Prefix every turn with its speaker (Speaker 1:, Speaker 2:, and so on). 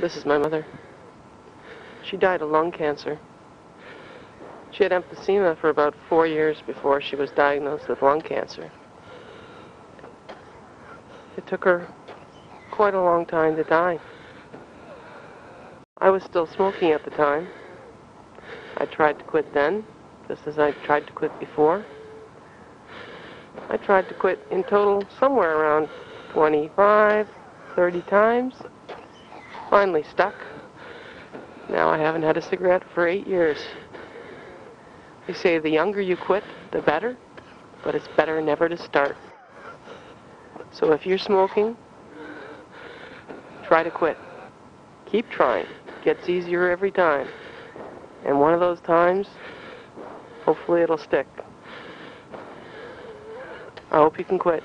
Speaker 1: This is my mother. She died of lung cancer. She had emphysema for about four years before she was diagnosed with lung cancer. It took her quite a long time to die. I was still smoking at the time. I tried to quit then, just as I tried to quit before. I tried to quit in total somewhere around 25, 30 times. Finally stuck. Now I haven't had a cigarette for eight years. They say the younger you quit, the better, but it's better never to start. So if you're smoking, try to quit. Keep trying. It Gets easier every time. And one of those times, hopefully it'll stick. I hope you can quit.